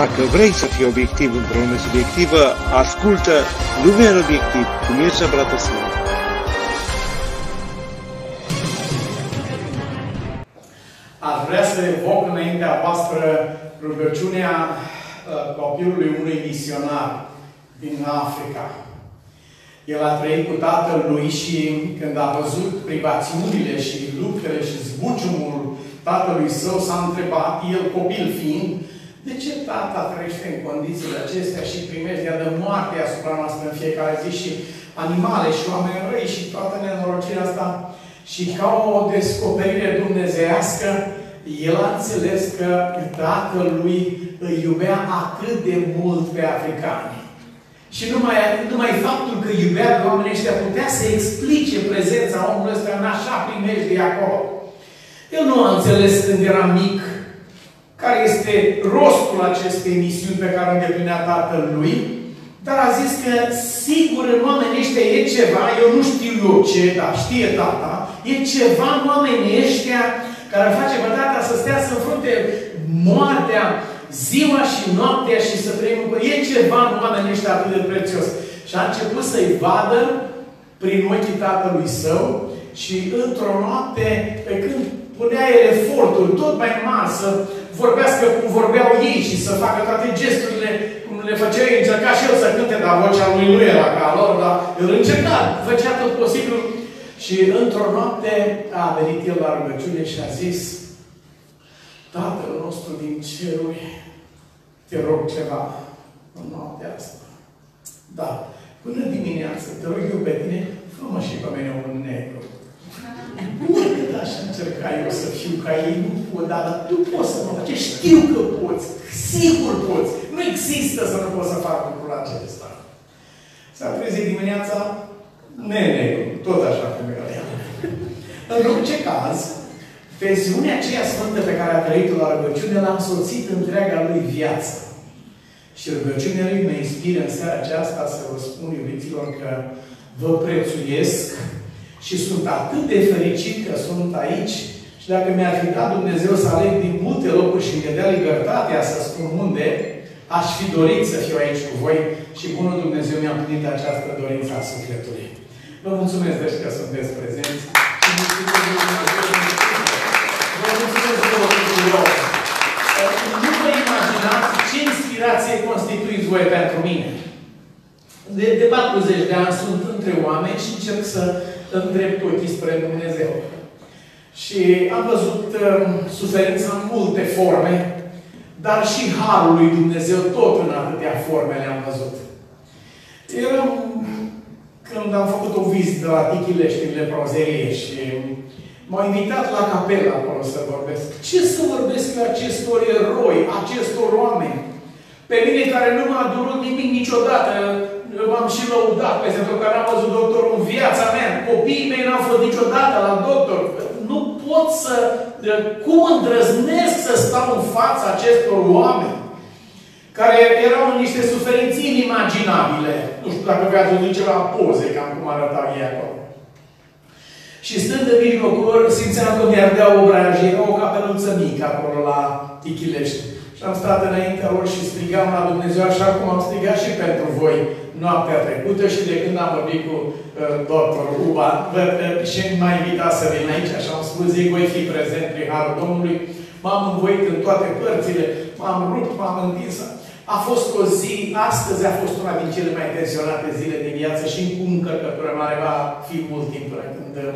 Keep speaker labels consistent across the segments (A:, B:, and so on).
A: Dacă vrei să fii obiectiv într-o lume subiectivă, ascultă Lumea în Obiectiv cu Mircea Bratoslava.
B: Aș vrea să evoc înaintea voastră rugăciunea uh, copilului unui misionar din Africa. El a trăit cu tatăl lui și când a văzut privațiunile și luptele și zbuciumul tatălui său, s-a întrebat, el copil fiind, de ce tata trăiește în condițiile acestea și primește de moarte asupra noastră în fiecare zi și animale și oameni răi și toată nenorocirea asta? Și ca o descoperire dumnezeiască, el a înțeles că tatăl lui îi iubea atât de mult pe africani. Și numai, numai faptul că iubea pe oamenii ăștia putea să explice prezența omului ăsta în așa de acolo. El nu a înțeles când era mic care este rostul acestei misiuni pe care o îndeplinea tatăl lui, dar a zis că sigur în oamenii ăștia e ceva, eu nu știu eu ce, dar știe tata, e ceva în oamenii ăștia care face pe tata să stea să înfrunte moartea, ziua și noaptea și să trăim cu E ceva în oamenii ăștia atât de prețios. Și a început să-i vadă prin ochii tatălui său și într-o noapte, pe când punea el efortul tot mai mari să vorbească cum vorbeau ei și să facă toate gesturile cum le făcea ei, încerca și el să cânte, dar vocea lui nu era ca lor, dar el încerca, făcea tot posibil. Și într-o noapte a venit el la rugăciune și a zis, Tatăl nostru din ceruri, te rog ceva în noaptea asta. Da, până dimineață, te rog eu pe tine, fă-mă și pe mine un negru. Oricât aș încerca eu să fiu ca ei, nu pot, dar tu poți să mă faci. Știu că poți. Sigur poți. Nu există să nu poți să fac lucrul acesta. S-a trezit dimineața, nene, tot așa cum era ea. În orice caz, pensiunea aceea sfântă pe care a trăit-o la rugăciune l-a însoțit întreaga lui viață. Și rugăciunea lui mă inspiră în seara aceasta să vă spun, iubiților, că vă prețuiesc și sunt atât de fericit că sunt aici și dacă mi-ar fi dat Dumnezeu să aleg din multe locuri și mi-a dat libertatea să spun unde, aș fi dorit să fiu aici cu voi și Bunul Dumnezeu mi-a împlinit această dorință a sufletului. Vă mulțumesc deci că sunteți prezenți și Vă mulțumesc vouă Nu vă imaginați ce inspirație constituiți voi pentru mine. De, de 40 de ani sunt între oameni și încerc să îndrept ochii spre Dumnezeu. Și am văzut uh, suferința în multe forme, dar și Harul lui Dumnezeu tot în atâtea forme le-am văzut. Eram, când am făcut o vizită la Tichilești, în leprozerie, și m-au invitat la capelă acolo să vorbesc. Ce să vorbesc cu acestor eroi, acestor oameni? Pe mine care nu m-a durut nimic niciodată, m-am și lăudat pentru că n-am văzut doctorul în viața mea. Copiii mei n-au fost niciodată la doctor. Nu pot să... Cum îndrăznesc să stau în fața acestor oameni care erau în niște suferinți inimaginabile. Nu știu dacă v-ați văzut ceva poze, cam cum arăta ei acolo. Și stând în mijlocul lor, simțeam că mi-ar dea obraje. Era o capeluță mică acolo la Tichilești. Și am stat înaintea lor și strigam la Dumnezeu așa cum am strigat și pentru voi noaptea trecută și de când am vorbit cu uh, doctorul Uba uh, și m-a invitat să vin aici, așa am spus, zic, voi fi prezent prin Harul Domnului. M-am învoit în toate părțile, m-am rupt, m-am întins. A fost o zi, astăzi a fost una din cele mai tensionate zile din viață și cu încărcătură mare va fi mult timp până când uh,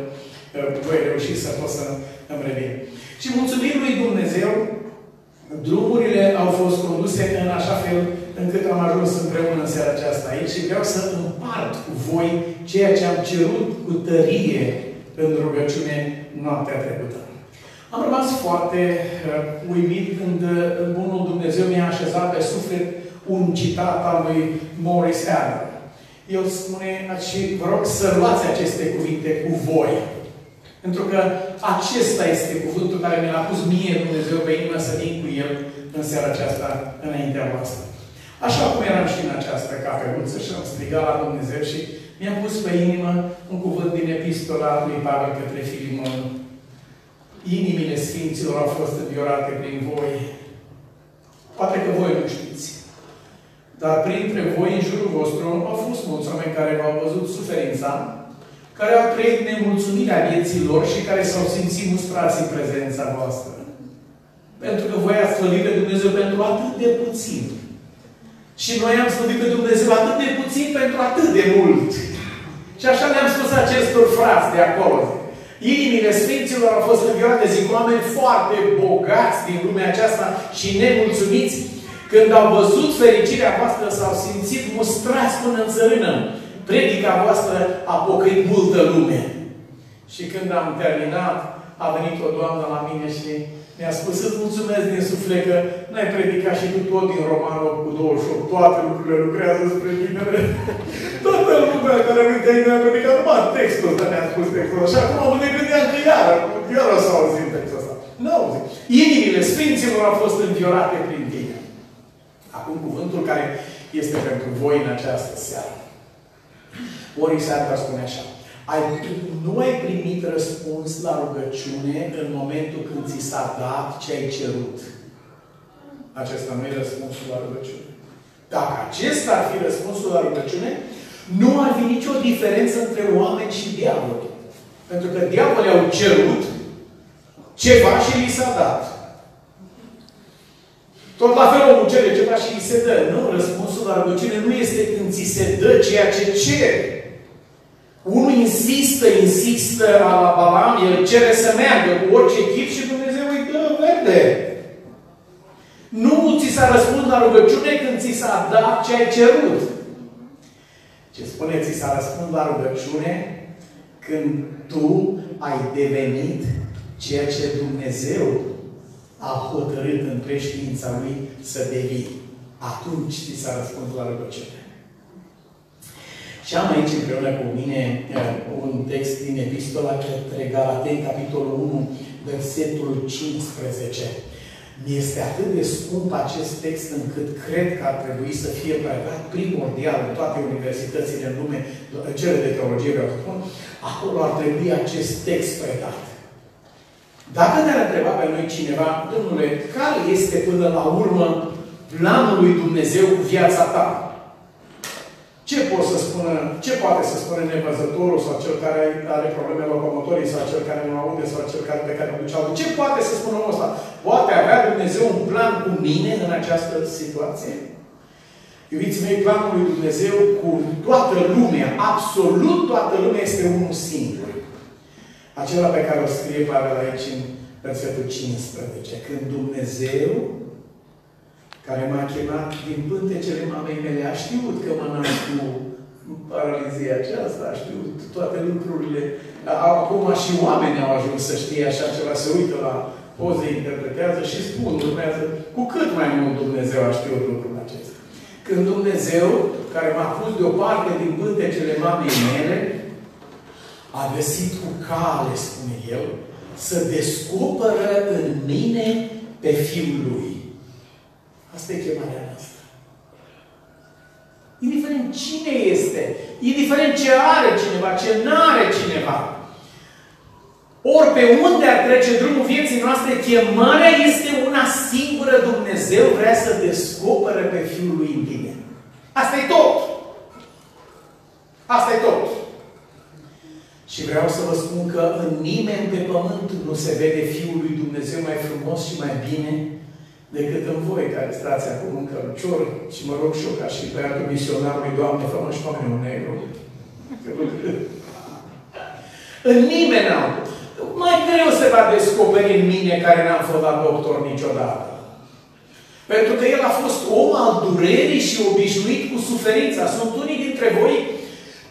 B: voi reuși să pot să îmi revin. Și mulțumim lui Dumnezeu, drumurile au fost conduse în așa fel încât am ajuns împreună în seara aceasta aici și vreau să împart cu voi ceea ce am cerut cu tărie în rugăciune noaptea trecută. Am rămas foarte uh, uimit când uh, Bunul Dumnezeu mi-a așezat pe suflet un citat al lui Morris Allen. El spune, și vă rog să luați aceste cuvinte cu voi. Pentru că acesta este cuvântul care mi l-a pus mie Dumnezeu pe inimă să vin cu el în seara aceasta înaintea voastră. Așa cum eram și în această cafeluță și am strigat la Dumnezeu și mi-am pus pe inimă un cuvânt din epistola lui Pavel către Filimon. Inimile Sfinților au fost înviorate prin voi. Poate că voi nu știți. Dar printre voi, în jurul vostru, au fost mulți oameni care v-au văzut suferința, care au trăit nemulțumirea vieții lor și care s-au simțit mustrați în prezența voastră. Pentru că voi ați slăvit pe Dumnezeu pentru atât de puțin. Și noi am slăvit pe Dumnezeu atât de puțin pentru atât de mult. Și așa le-am spus acestor frați de acolo. Inimile Sfinților au fost înviorate, zic, oameni foarte bogați din lumea aceasta și nemulțumiți, când au văzut fericirea voastră, s-au simțit mustrați până în țărână. Predica voastră a pocăit multă lume. Și când am terminat, a venit o doamnă la mine și mi-a spus să-ți mulțumesc din suflet că n-ai predicat și tu tot din Romanul cu 28. Toate lucrurile lucrează spre tine. Toată lumea care nu te-ai mi-a predicat numai textul ăsta mi-a spus textul ăsta. Și acum mă gândeam că iar, iar o să auzim textul ăsta. Nu auzim. Inimile Sfinților au fost înviorate prin tine. Acum cuvântul care este pentru voi în această seară. Ori seara spune așa. Ai, nu ai primit răspuns la rugăciune în momentul când ți s-a dat ce ai cerut. Acesta nu e răspunsul la rugăciune. Dacă acesta ar fi răspunsul la rugăciune, nu ar fi nicio diferență între oameni și diavol. Pentru că diavolii au cerut ceva și li s-a dat. Tot la fel omul cere ceva și îi se dă. Nu, răspunsul la rugăciune nu este când ți se dă ceea ce ceri. Unul insistă, insistă la Balam, el cere să meargă cu orice chip și Dumnezeu îi dă verde. Nu ți s-a răspuns la rugăciune când ți s-a dat ce ai cerut. Ce spune, ți s-a răspuns la rugăciune când tu ai devenit ceea ce Dumnezeu a hotărât în preștiința Lui să devii. Atunci ți s-a răspuns la rugăciune. Și am aici împreună cu mine uh, un text din Epistola către Galatei, capitolul 1, versetul 15. Mi este atât de scump acest text încât cred că ar trebui să fie predat primordial în toate universitățile în lume, cele de teologie, vreau să spun, acolo ar trebui acest text predat. Dacă ne-ar întreba pe noi cineva, domnule, care este până la urmă planul lui Dumnezeu cu viața ta? Ce pot să spună, ce poate să spună nevăzătorul sau cel care are probleme locomotorii sau cel care nu aude sau cel care pe care nu duce altul? Ce poate să spună omul ăsta? Poate avea Dumnezeu un plan cu mine în această situație? Iubiții mei, planul lui Dumnezeu cu toată lumea, absolut toată lumea este unul singur. Acela pe care o scrie Pavel aici în versetul 15. Când Dumnezeu care m-a chemat din pântecele mamei mele, a știut că mă nasc cu paralizia aceasta, a știut toate lucrurile. Acum și oamenii au ajuns să știe așa ceva, se uită la poze, interpretează și spun, urmează, cu cât mai mult Dumnezeu a știut lucrul acesta. Când Dumnezeu, care m-a pus deoparte din pântecele mamei mele, a găsit cu cale, spune El, să descoperă în mine pe Fiul Lui. Asta e chemarea noastră. Indiferent cine este, indiferent ce are cineva, ce nu are cineva, ori pe unde ar trece drumul vieții noastre, chemarea este una singură. Dumnezeu vrea să descopere pe Fiul lui în tine. Asta e tot. Asta e tot. Și vreau să vă spun că în nimeni pe pământ nu se vede Fiul lui Dumnezeu mai frumos și mai bine decât în voi care stați acum în cărucior și mă rog și eu ca și băiatul misionarului, Doamne, fă și pe un negru. în nimeni n-am. Mai greu se va descoperi în mine care n-am fost la doctor niciodată. Pentru că el a fost om al durerii și obișnuit cu suferința. Sunt unii dintre voi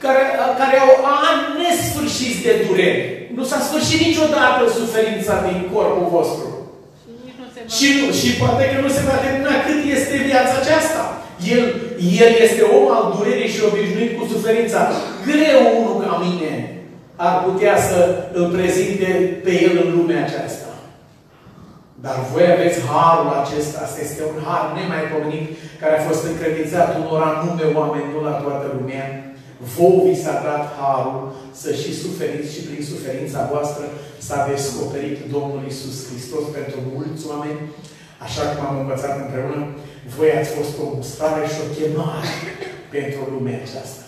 B: care, care au ani nesfârșiți de durere. Nu s-a sfârșit niciodată suferința din corpul vostru. Și, nu, și poate că nu se va termina cât este viața aceasta. El, el este om al durerii și obișnuit cu suferința. Greu unul ca mine ar putea să îl prezinte pe el în lumea aceasta. Dar voi aveți harul acesta. Asta este un har nemaipomenit care a fost încredințat unor anume oameni, nu la toată lumea. Vouă vi s-a dat harul să și suferiți și prin suferința voastră s-a descoperit Domnul Isus Hristos pentru mulți oameni. Așa cum am învățat împreună, voi ați fost o stare și o chemare pentru lumea aceasta.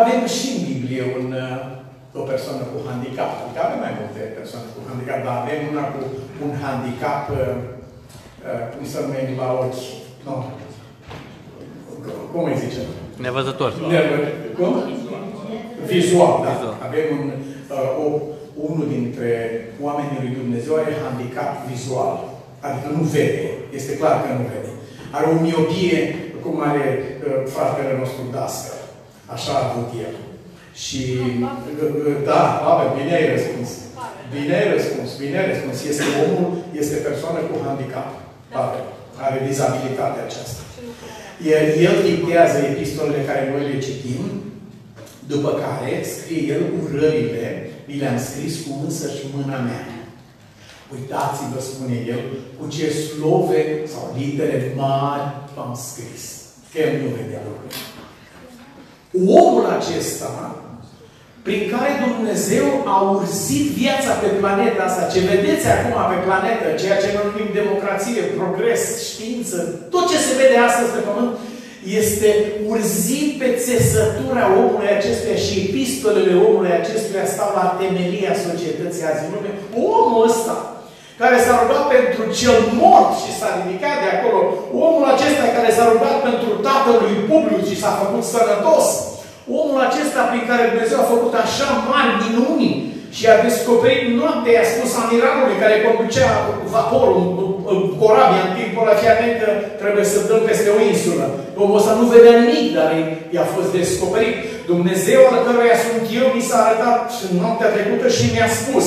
B: Avem și în Biblie un, o persoană cu handicap. Adică avem mai multe persoane cu handicap, dar avem una cu un handicap, cum să numim la ochi, nu, cum îi zice?
C: Nevăzător.
B: Cum? Vizual, da. Vizual. Avem un, uh, o, unul dintre oamenii lui Dumnezeu are handicap vizual. Adică nu vede. Este clar că nu vede. Are o miopie, cum are uh, fratele nostru Dască. Așa a avut el. Și, uh, da, Pavel, bine ai răspuns. Bine ai răspuns, bine ai răspuns. Este omul, este persoană cu handicap. Pavel, are dizabilitatea aceasta. El, el dictează epistolele care noi le citim, după care scrie el urările, mi le-am scris cu însăși mâna mea. Uitați-vă, spune el, cu ce slove sau litere mari v-am scris. Că el nu vedea lucrurile. Omul acesta, prin care Dumnezeu a urzit viața pe planeta asta, ce vedeți acum pe planetă, ceea ce noi numim democrație, progres, știință, tot ce se vede astăzi pe pământ, este urzit pe țesătura omului acestuia și epistolele omului acestuia stau la temelia societății azi. În lume. Omul ăsta, care s-a rugat pentru cel mort și s-a ridicat de acolo, omul acesta care s-a rugat pentru tatălui public și s-a făcut sănătos, omul acesta prin care Dumnezeu a făcut așa mari minuni și a descoperit noaptea, i-a spus amiralului care conducea vaporul, corabia în timpul aceea că trebuie să dăm peste o insulă. Omul ăsta nu vedea nimic, dar i-a fost descoperit. Dumnezeu al căruia sunt eu, mi s-a arătat în noaptea trecută și mi-a spus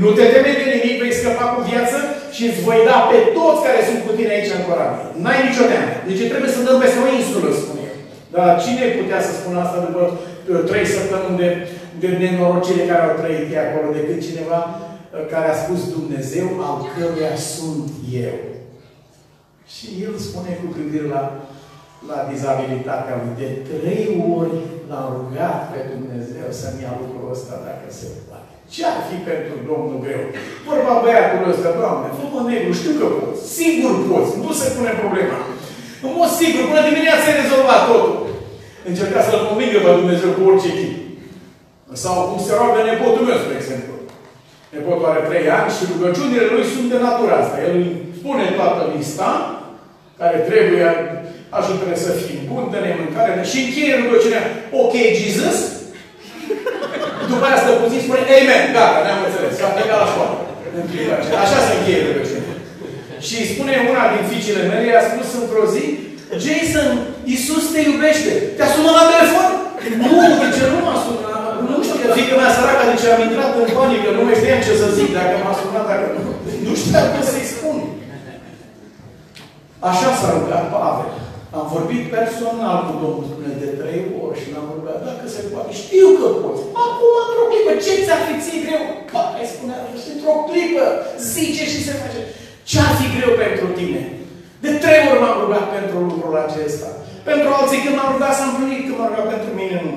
B: nu te teme de nimic, vei scăpa cu viață și îți voi da pe toți care sunt cu tine aici în corabie. N-ai nicio teamă. Deci trebuie să dăm peste o insulă, spune el. Dar cine putea să spună asta după uh, trei săptămâni de, de nenorocire care au trăit de acolo, decât cineva uh, care a spus Dumnezeu al căruia sunt eu. Și el spune cu privire la, la dizabilitatea lui. De trei ori l-am rugat pe Dumnezeu să-mi ia lucrul ăsta dacă se poate. Ce ar fi pentru Domnul greu? Vorba băiatul ăsta, Doamne, fă-mă negru, știu că poți. Sigur poți, nu se pune problema. În mod sigur, până dimineața ai rezolvat totul. Încerca să-L convingă pe Dumnezeu cu orice chip. Sau cum se roagă nepotul meu, spre exemplu. Nepotul are trei ani și rugăciunile lui sunt de natura asta. El îi spune toată lista care trebuie ajută-ne să fim buni, dă-ne mâncare, și încheie rugăciunea. Ok, Jesus? După aia stă puțin, spune Amen, gata, ne-am înțeles, a plecat la școală. Așa se încheie rugăciunea. Și spune una din fiicele mele, i-a spus într-o zi, Jason, Iisus te iubește. Te-a sunat la telefon? Nu, de ce nu m-a sunat? Nu știu, că fiica mea săracă, de ce am intrat în panică, nu mai știam ce să zic, dacă m-a sunat, dacă nu. Nu știam cum să-i spun. Așa s-a rugat Pavel. Am vorbit personal cu Domnul spune de trei ori și l-am rugat, dacă se poate. Știu că poți. Acum, într-o clipă, ce ți-ar fi ție greu? Ba, ai spunea, într-o clipă, zice și se face. Ce-ar fi greu pentru tine? De trei ori m-am rugat pentru lucrul acesta. Pentru alții când m-am rugat s-a împlinit, când m-am rugat pentru mine nu.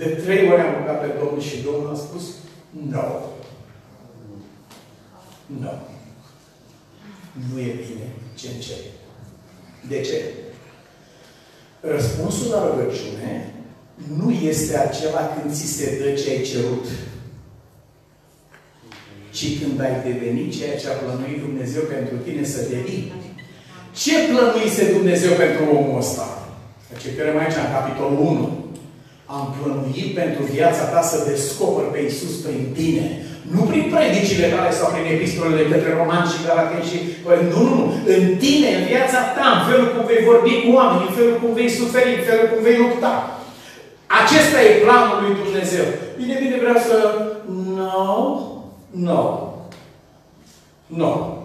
B: De trei ori am rugat pe Domnul și Domnul a spus, nu. No. Nu. No. Nu e bine ce încerc. De ce? Răspunsul la rugăciune nu este acela când ți se dă ce ai cerut, ci când ai devenit ceea ce a plănuit Dumnezeu pentru tine să devii. Ce plănuise Dumnezeu pentru omul ăsta? Citim aici în capitolul 1. Am plănuit pentru viața ta să descoperi pe Iisus prin tine. Nu prin predicile tale sau prin epistolele către romani și galateni și... Păi, nu, nu, nu. În tine, în viața ta, în felul cum vei vorbi cu oameni, în felul cum vei suferi, în felul cum vei lupta. Acesta e planul lui Dumnezeu. Bine, bine, vreau să... No, no. No.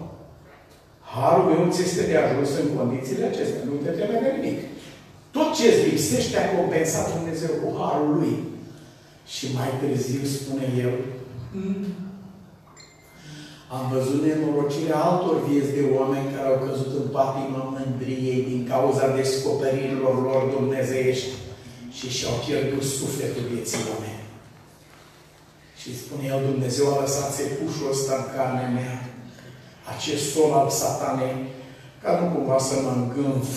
B: Harul meu ți este de ajuns în condițiile acestea. Nu te teme de nimic. Tot ce îți lipsește a compensat Dumnezeu cu harul lui. Și mai târziu spune el, mm. am văzut nenorocirea altor vieți de oameni care au căzut în patima mândriei din cauza descoperirilor lor dumnezeiești și și-au pierdut sufletul vieții oameni. Și Și spune el, Dumnezeu a lăsat țepușul ăsta în carnea mea, acest sol al satanei, ca nu cumva să mă îngânf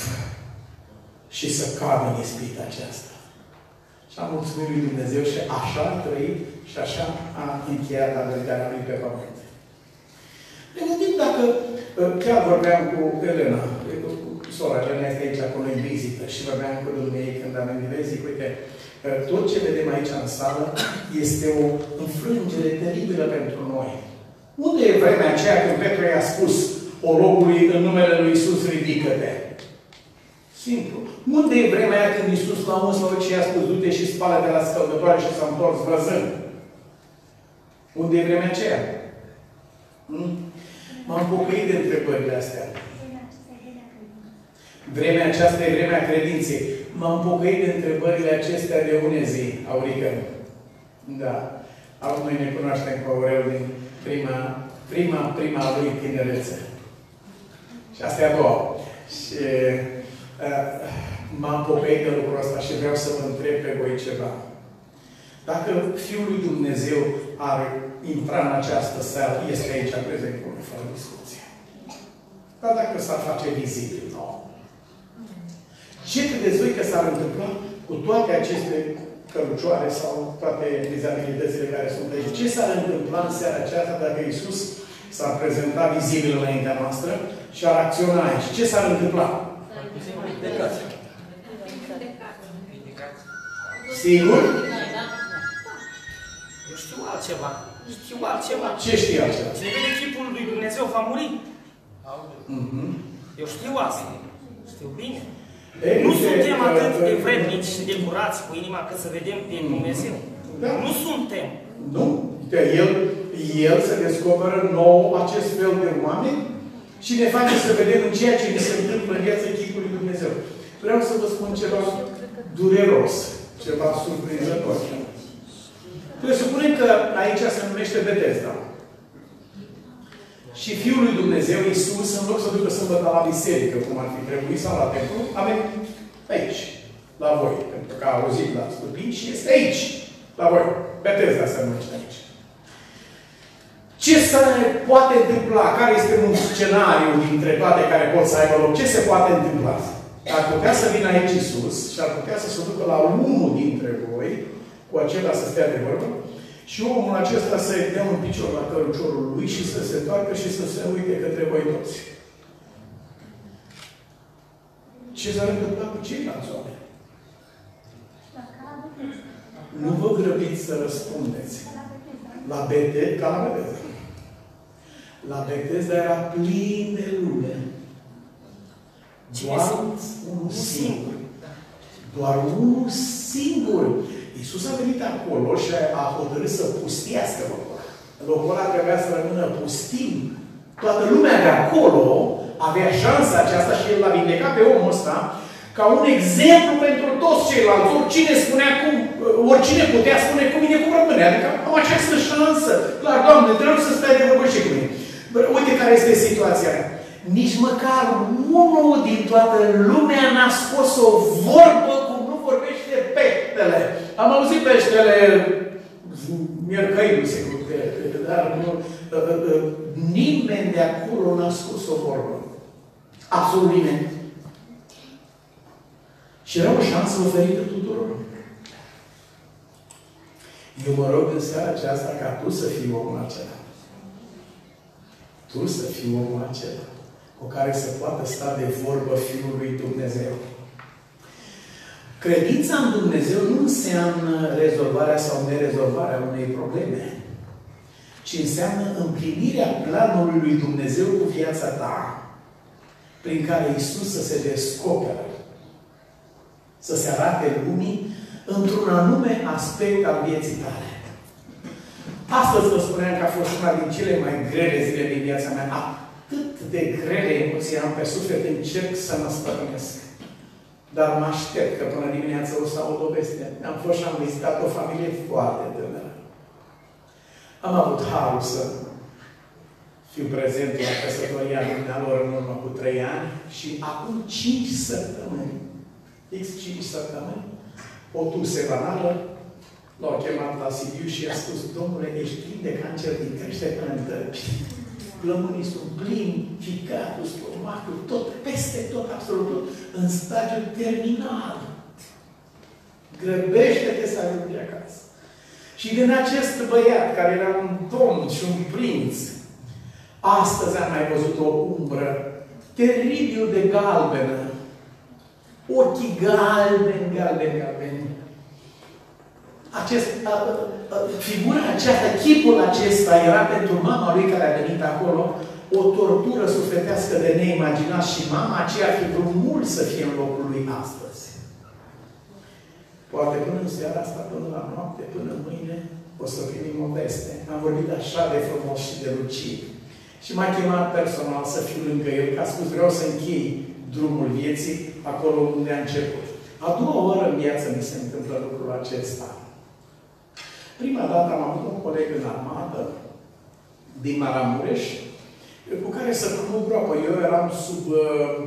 B: și să cad în ispita aceasta. Și am mulțumit lui Dumnezeu și așa a trăit și așa a încheiat avertarea lui pe pământ. Ne gândim dacă, chiar vorbeam cu Elena, sora Elena este aici cu noi în vizită și vorbeam cu dumneavoastră când am venit, zic, uite, tot ce vedem aici în sală este o înfrângere teribilă pentru noi. Unde e vremea aceea când Petru i-a spus ologului în numele lui Isus ridică-te? Simplu. Unde e vremea aia când Iisus l-a uns la și i-a spus, du-te și spală de la scăldătoare și s-a întors văzând? Unde e vremea aceea? Hmm? M-am pocăit de întrebările astea. Vremea aceasta e vremea credinței. M-am pocăit de întrebările acestea de une zi, Aurică. Da. Acum noi ne cunoaștem cu Aurel din prima, prima, prima lui tinerețe. Și asta e a doua. Și uh, m-am pocăit de lucrul ăsta și vreau să vă întreb pe voi ceva. Dacă Fiul lui Dumnezeu ar intra în această seară, este aici prezent cu fără discuție. Dar dacă s-ar face vizibil nou. Ce credeți voi că s-ar întâmpla cu toate aceste cărucioare sau toate dizabilitățile care sunt aici? Ce s-ar întâmpla în seara aceasta dacă Isus s-ar prezenta vizibil înaintea noastră și ar acționa aici? Ce s-ar întâmpla? Sigur?
C: Eu știu altceva. Știu altceva.
B: Ce știi altceva?
C: Se vede chipul lui Dumnezeu va muri.
B: Mm-hmm.
C: Eu știu asta. Știu bine.
B: Ei,
C: Nu
B: uite,
C: suntem
B: uh,
C: atât de
B: uh,
C: vrednici și de curați cu inima cât să vedem pe Dumnezeu.
B: Da.
C: Nu suntem.
B: Nu. Uite, el, el se descoperă nou acest fel de oameni și ne face să vedem în ceea ce ne se întâmplă în viața chipului lui Dumnezeu. Vreau să vă spun ceva dureros, ceva surprinzător. Presupunem că aici se numește Bethesda. Și Fiul lui Dumnezeu, Iisus, în loc să ducă sâmbătă la biserică, cum ar fi trebuit, sau la templu, a venit aici, la voi. Pentru că a auzit la stupii și este aici, la voi. Bethesda se numește aici. Ce se poate întâmpla? Care este un scenariu dintre toate care pot să aibă loc? Ce se poate întâmpla? Ar putea să vină aici Iisus și ar putea să se ducă la unul dintre voi, cu acela să stea de vorbă, și omul acesta să-i dea un picior la căruciorul lui și să se întoarcă și să se uite către voi toți. Ce s-ar întâmpla cu ceilalți oameni? Nu vă grăbiți să răspundeți. La Bete, ca la Betesda. La Betesda era plin de lume.
C: Cine
B: Doar
C: sunt?
B: unul
C: Un
B: singur.
C: singur. Da.
B: Doar unul singur. Iisus a venit acolo și a hotărât să pustiască locul ăla. Locul ăla trebuia să rămână pustin. Toată lumea de acolo avea șansa aceasta și el l-a vindecat pe omul ăsta ca un exemplu pentru toți ceilalți. Oricine spunea cum, oricine putea spune cu mine cum rămâne. Adică am această șansă. Clar, Doamne, trebuie să stai de vorbă și cu mine. Bă, Uite care este situația. Nici măcar unul din toată lumea n-a scos o vorbă cum nu vorbește peștele. Am auzit peștele miercăindu-se cu peștele, dar nu, uh, uh, uh, nimeni de acolo n-a scos o vorbă. Absolut nimeni. Și era o șansă oferită tuturor. Eu mă rog în seara aceasta ca tu să fii omul acela. Tu să fii omul acela cu care să poată sta de vorbă Fiul lui Dumnezeu. Credința în Dumnezeu nu înseamnă rezolvarea sau nerezolvarea unei probleme, ci înseamnă împlinirea planului lui Dumnezeu cu viața ta, prin care Isus să se descopere, să se arate lumii într-un anume aspect al vieții tale. Astăzi vă spuneam că a fost una din cele mai grele zile din viața mea. Atât de grele emoții am pe suflet, încerc să mă stăpânesc. Dar mă aștept că până dimineața o să aud o veste. Am fost și am vizitat o familie foarte tânără. Am avut harul să fiu prezent la căsătoria dumnealor în urmă cu trei ani și acum cinci săptămâni, fix cinci săptămâni, o tuse banală L-au chemat la Sibiu și i-a spus, domnule, ești plin de cancer din creștere în tăbi. Plămânii sunt plini, ficatul, stomacul, tot, peste tot, absolut tot, în stadiul terminal. Grăbește-te să ajungi acasă. Și din acest băiat, care era un domn și un prinț, astăzi am mai văzut o umbră teribil de galbenă. Ochii galbeni, galbeni, galbeni. Acest, a, a, figura aceasta, chipul acesta era pentru mama lui care a venit acolo o tortură sufletească de neimaginat și mama aceea fi vrut mult să fie în locul lui astăzi. Poate până în seara asta, până la noapte, până mâine, o să primim o veste. Am vorbit așa de frumos și de lucid. Și m-a chemat personal să fiu lângă el, că a spus, vreau să închei drumul vieții acolo unde a început. A doua oară în viață mi se întâmplă lucrul acesta. Prima dată am avut un coleg în armată, din Maramureș, cu care să o groapă. Eu eram sub, uh,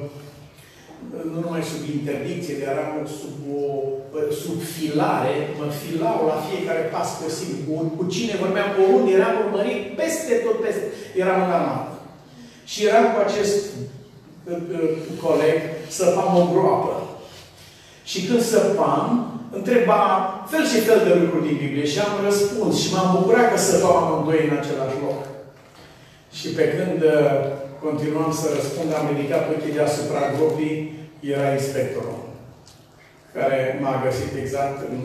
B: nu numai sub interdicție, dar eram sub, o, sub filare, mă filau la fiecare pas posibil. Cu, cu cine vorbeam, oriunde eram urmărit, peste tot, peste. Eram în armată. Și eram cu acest uh, uh, coleg, săpam o groapă. Și când săpam, întreba fel și fel de lucruri din Biblie și am răspuns și m-am bucurat că săpam amândoi în același loc. Și pe când uh, continuam să răspund, am ridicat ochii deasupra gropii, era inspectorul, care m-a găsit exact în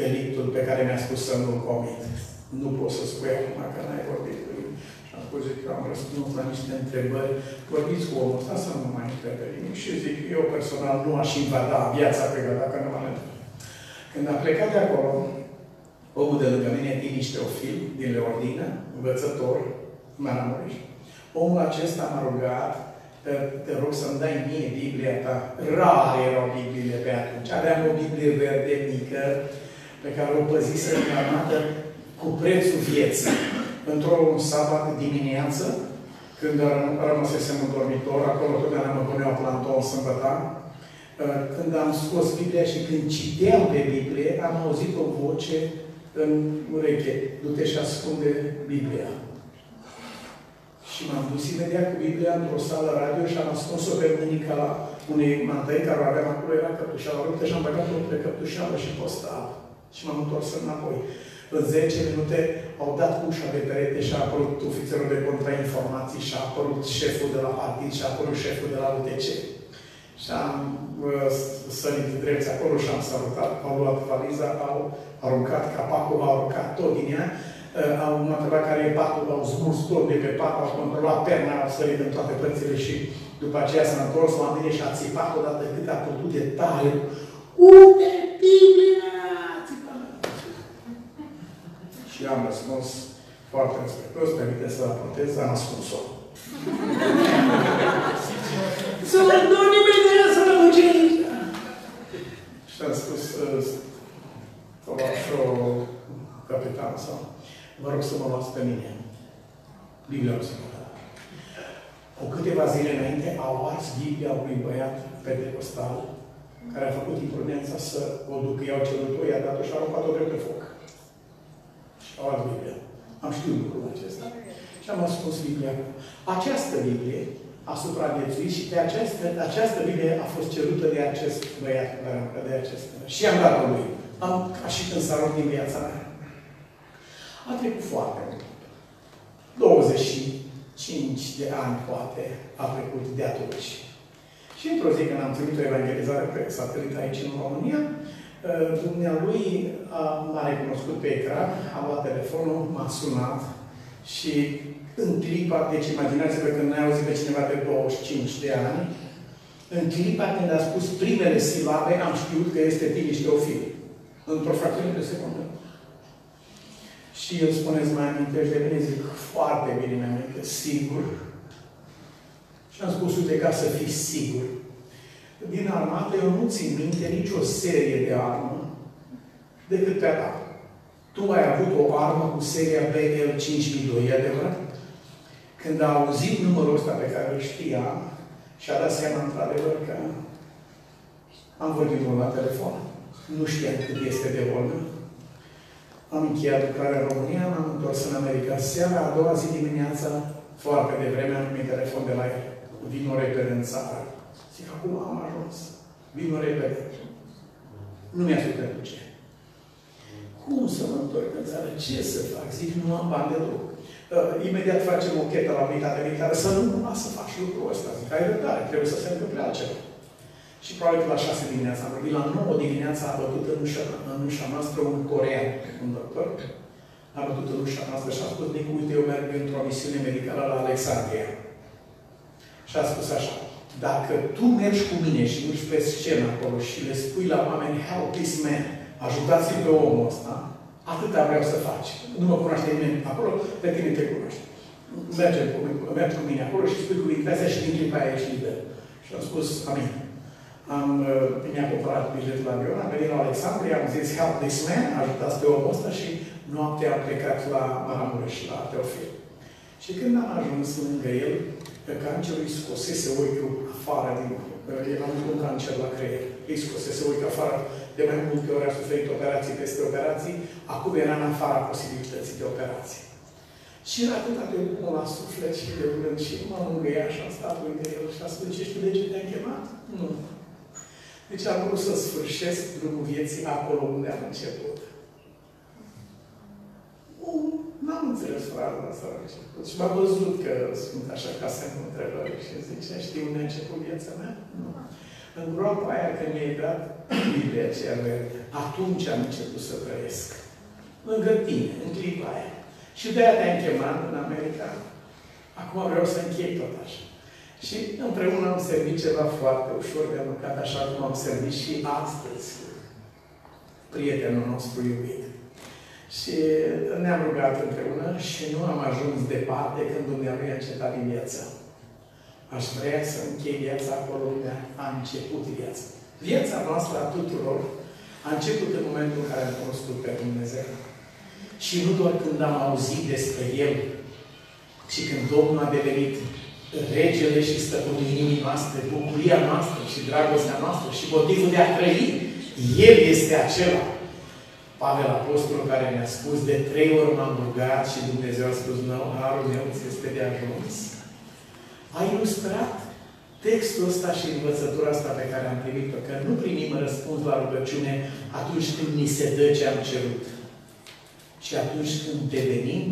B: delictul pe care mi-a spus să nu-l comit. Nu pot să spui acum că n-ai vorbit cu el. Și am spus că am răspuns la niște întrebări. Vorbiți cu omul ăsta să nu mai întrebe nimic. Și zic, eu personal nu aș invada viața pe care dacă nu mă Când am plecat de acolo, omul de lângă mine, Tini Șteofil, din Leordină, învățător, Maramureș. Omul acesta m-a rugat, te rog să-mi dai mie Biblia ta. Rare erau Bibliile pe atunci. Aveam o Biblie verde mică, pe care o păzise în armată cu prețul vieții. Într-un sabat dimineață, când rămăsesem în dormitor, acolo totdeauna mă puneau planton sâmbătă, când am scos Biblia și când citeam pe Biblie, am auzit o voce în ureche. Du-te și ascunde Biblia. Și m-am dus imediat cu Biblia într-o sală radio și am ascuns-o pe mânica la unei mantăi care o aveam acolo, era căptușeală rută și am băgat-o pe căptușeală și postal. Și m-am întors înapoi. În 10 minute au dat ușa de perete și a apărut ofițerul de contrainformații și a apărut șeful de la partid și a apărut șeful de la UTC. Și am uh, sărit drept acolo și am salutat, au luat valiza, au aruncat capacul, au aruncat tot din ea Uh, au întrebat care e patul, au smuls tot de pe pat, au controlat perna, au sărit în toate părțile și după aceea s-a întors la mine și a țipat odată cât a putut de tare. Unde Biblia? Și am răspuns foarte respectuos, permite să raportez, am ascuns-o. să vă nu nimeni de să vă Și am spus, uh, capitan sau vă rog să mă luați pe mine. Biblia o să mă Cu câteva zile înainte au ars Biblia unui băiat pentecostal care a făcut imprudența să o ducă, i-au cerut-o, i-a dat-o și a aruncat-o drept pe foc. Și au ars Biblia. Am știut lucrul acesta. Și am ascuns Biblia. Această Biblie a supraviețuit și pe această, această Biblie a fost cerută de acest băiat, de acest, și am dat-o lui. Am ca și când s-a din viața mea. A trecut foarte mult. 25 de ani, poate, a trecut de atunci. Și într-o zi, când am trimis o evangelizare pe satelit aici în România, uh, dumnealui m-a recunoscut pe ecran, a luat telefonul, m-a sunat și în clipa, deci imaginați-vă când n-ai auzit pe cineva de 25 de ani, în clipa când a spus primele silabe, am știut că este Timiș Teofil. Într-o fracțiune de secundă. Și el spune, îți mai amintești de mine? Zic, foarte bine mi aminte, sigur. Și am spus, uite, ca să fii sigur. Din armată eu nu țin minte nicio serie de armă decât pe a ta. Tu ai avut o armă cu seria BL5002, e adevărat? Când a auzit numărul ăsta pe care îl știa și a dat seama într-adevăr că am vorbit la telefon, nu știam cât este de volum, Am încheiat lucrarea în România, m-am întors în America. Seara, a doua zi dimineața, foarte devreme, am primit telefon de la el. Vino repede în țară. Zic, acum am ajuns. Vino repede. Nu mi-a fi ce. Cum să mă întorc în țară? Ce să fac? Zic, nu am bani de loc. Uh, imediat facem o chetă la unitate militară să nu numai să faci lucrul ăsta. Zic, ai răbdare, trebuie să se întâmple altceva. Și probabil că la 6 dimineața am vorbit, la 9 dimineața a bătut în ușa, în ușa noastră un corean, un doctor, a bătut în ușa noastră și a spus, Nicu, uite, eu merg într-o misiune medicală la Alexandria. Și a spus așa, dacă tu mergi cu mine și mergi pe scenă acolo și le spui la oameni, help this man, ajutați-l pe omul ăsta, atâta vreau să faci. Nu mă cunoaște nimeni acolo, pe tine te cunoaște. Merge cu, mergi cu mine acolo și spui cuvintele astea și din clipa aia ești liber. Și am spus, amin. Am, uh, mi-a cumpărat biletul la avion, am venit la Alexandria, am zis, help this man, ajutați pe omul ăsta și noaptea am plecat la Maramureș, la Teofil. Și când am ajuns lângă el, cancerul îi scosese ochiul afară din Era un cancer la creier. Îi scosese ochiul afară. De mai multe ori a suferit operații peste operații. Acum era în afara posibilității de operație. Și era atât de bun la suflet și de urând și mă mângâia și am stat lângă el și a spus, ce știu de ce te-am chemat? Nu. Deci am vrut să sfârșesc drumul vieții acolo unde am început. N-am înțeles fraza asta la început. Și m-a văzut că sunt așa ca semn întrebări și zice, știi unde a început viața mea? Nu. În groapa aia când mi-ai dat Biblia cea verde, atunci am început să trăiesc. Lângă tine, în clipa aia. Și de-aia te-am chemat în America. Acum vreau să închei tot așa. Și împreună am servit ceva foarte ușor de mâncat, așa cum am servit și astăzi prietenul nostru iubit. Și ne-am rugat împreună și nu am ajuns departe când Dumnezeu a încetat din viață. Aș vrea să închei viața acolo unde a început viața. Viața noastră a tuturor a început în momentul în care am cunoscut pe Dumnezeu. Și nu doar când am auzit despre El, ci când Domnul a devenit regele și stăpânul inimii noastre, bucuria noastră și dragostea noastră și motivul de a trăi. El este acela Pavel Apostolul care mi-a spus de trei ori m-am rugat și Dumnezeu a spus, nu, harul meu ți este de ajuns. A ilustrat textul ăsta și învățătura asta pe care am primit-o, că nu primim răspuns la rugăciune atunci când ni se dă ce am cerut, ci atunci când devenim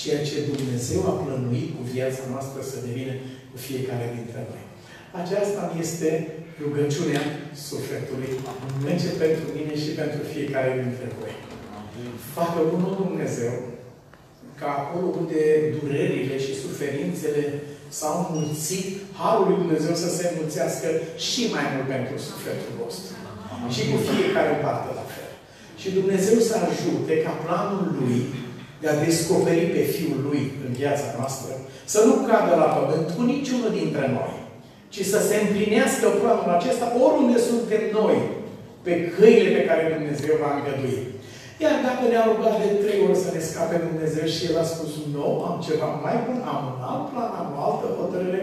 B: ceea ce Dumnezeu a plănuit cu viața noastră să devină cu fiecare dintre noi. Aceasta este rugăciunea sufletului. Merge pentru mine și pentru fiecare dintre voi. Facă unul Dumnezeu ca acolo unde durerile și suferințele s-au mulțit, Harul lui Dumnezeu să se înmulțească și mai mult pentru sufletul vostru. Și cu fiecare parte la fel. Și Dumnezeu să ajute ca planul Lui de a descoperi pe Fiul Lui în viața noastră, să nu cadă la pământ cu niciunul dintre noi ci să se împlinească planul acesta oriunde suntem noi, pe căile pe care Dumnezeu va îngădui. Iar dacă ne-a rugat de trei ori să ne scape Dumnezeu și El a spus, nu, am ceva mai bun, am un alt plan, am o altă hotărâre,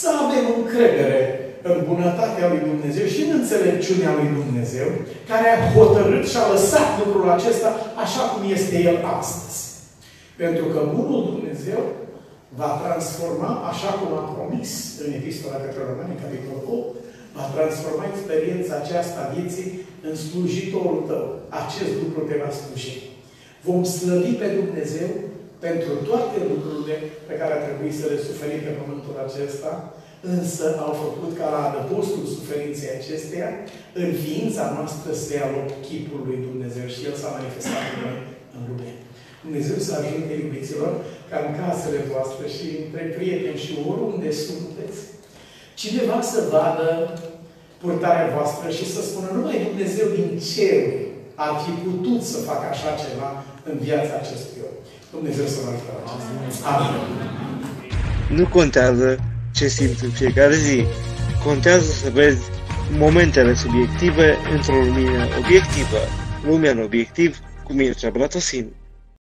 B: să avem încredere în bunătatea lui Dumnezeu și în înțelepciunea lui Dumnezeu, care a hotărât și a lăsat lucrul acesta așa cum este El astăzi. Pentru că bunul Dumnezeu va transforma, așa cum a promis în Epistola către Romani, capitolul 8, va transforma experiența aceasta a vieții în slujitorul tău. Acest lucru te va sluji. Vom slăvi pe Dumnezeu pentru toate lucrurile pe care a trebuit să le suferim pe pământul acesta, însă au făcut ca la adăpostul suferinței acesteia, în ființa noastră să ia loc chipul lui Dumnezeu și El s-a manifestat în noi în lume. Dumnezeu să ajute, iubiților, ca în casele voastre și între prieteni și oriunde sunteți, cineva să vadă purtarea voastră și să spună, numai Dumnezeu din cer ar fi putut să facă așa ceva în viața acestui om. Dumnezeu să vă ajute Amin.
A: Nu contează ce simți în fiecare zi. Contează să vezi momentele subiective într-o lumină obiectivă. Lumea în obiectiv cu Mircea Bratosin.